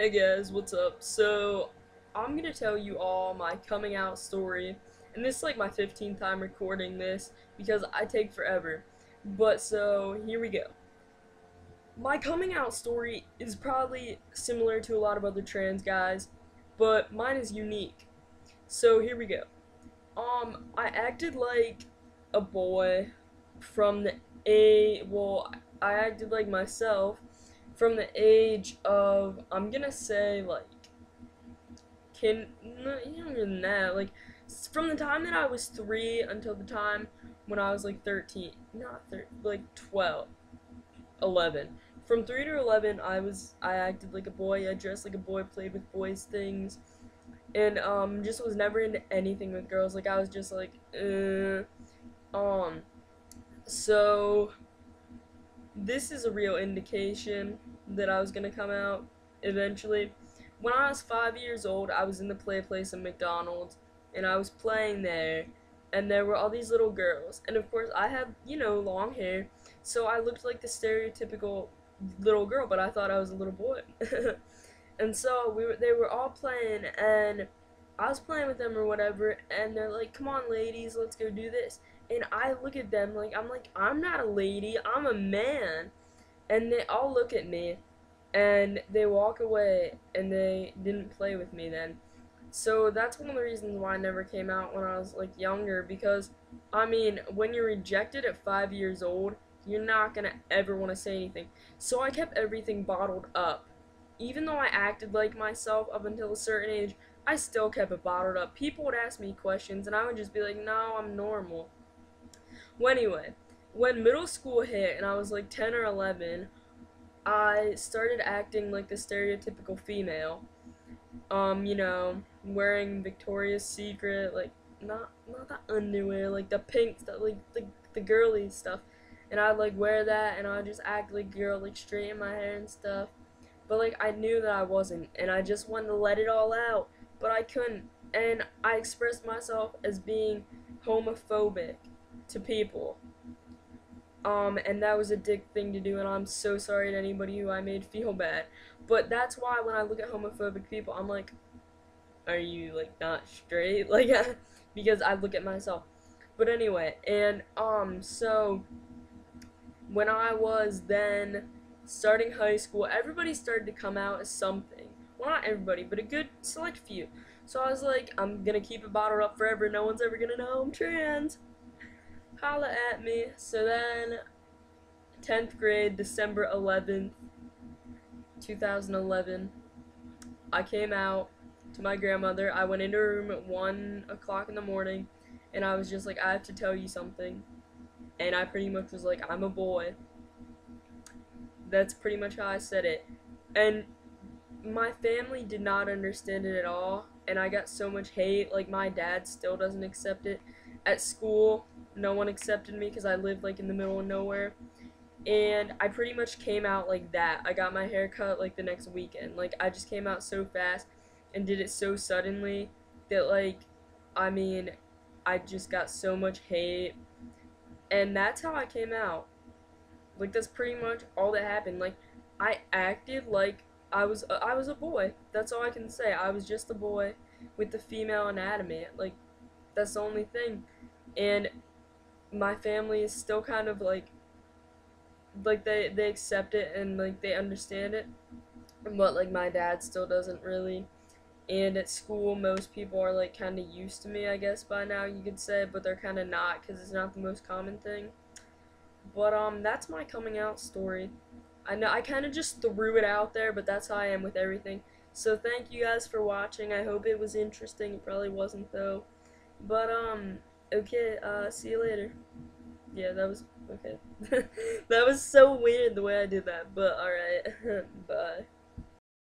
Hey guys, what's up? So, I'm gonna tell you all my coming out story, and this is like my 15th time recording this because I take forever. But so, here we go. My coming out story is probably similar to a lot of other trans guys, but mine is unique. So, here we go. Um, I acted like a boy from the a well, I acted like myself from the age of I'm gonna say like can younger than that like from the time that I was three until the time when I was like 13 not 13 like 12 11 from 3 to 11 I was I acted like a boy I dressed like a boy played with boys things and um just was never into anything with girls like I was just like uh, um so this is a real indication that I was gonna come out eventually. When I was five years old, I was in the play place at McDonald's, and I was playing there, and there were all these little girls, and of course I had you know long hair, so I looked like the stereotypical little girl, but I thought I was a little boy, and so we were they were all playing, and I was playing with them or whatever, and they're like, "Come on, ladies, let's go do this." And I look at them like I'm like I'm not a lady, I'm a man and they all look at me and they walk away and they didn't play with me then. So that's one of the reasons why I never came out when I was like younger because I mean, when you're rejected at 5 years old, you're not going to ever want to say anything. So I kept everything bottled up. Even though I acted like myself up until a certain age, I still kept it bottled up. People would ask me questions and I would just be like, "No, I'm normal." Well, anyway, when middle school hit and I was like 10 or 11, I started acting like the stereotypical female. Um, you know, wearing Victoria's Secret, like not not the underwear, like the pink stuff, like the the girly stuff. And I'd like wear that and I'd just act like girl, like straighten my hair and stuff. But like I knew that I wasn't and I just wanted to let it all out, but I couldn't. And I expressed myself as being homophobic to people. Um, and that was a dick thing to do, and I'm so sorry to anybody who I made feel bad. But that's why when I look at homophobic people, I'm like, are you, like, not straight? Like, because I look at myself. But anyway, and, um, so, when I was then starting high school, everybody started to come out as something. Well, not everybody, but a good select few. So I was like, I'm gonna keep it bottled up forever. No one's ever gonna know I'm trans holla at me. So then, 10th grade, December 11th, 2011, I came out to my grandmother. I went into her room at 1 o'clock in the morning, and I was just like, I have to tell you something. And I pretty much was like, I'm a boy. That's pretty much how I said it. And my family did not understand it at all, and I got so much hate. Like, my dad still doesn't accept it. At school, no one accepted me because I lived like in the middle of nowhere. And I pretty much came out like that. I got my hair cut like the next weekend. Like I just came out so fast and did it so suddenly that like I mean I just got so much hate. And that's how I came out. Like that's pretty much all that happened. Like I acted like I was uh, I was a boy. That's all I can say. I was just a boy with the female anatomy. Like that's the only thing. And my family is still kind of like like they they accept it and like they understand it. But like my dad still doesn't really. And at school most people are like kind of used to me i guess by now you could say but they're kind of not because it's not the most common thing. But um that's my coming out story. I know i kind of just threw it out there but that's how i am with everything. So thank you guys for watching. I hope it was interesting. It probably wasn't though. But um Okay, uh, see you later. Yeah, that was, okay. that was so weird the way I did that, but alright, bye.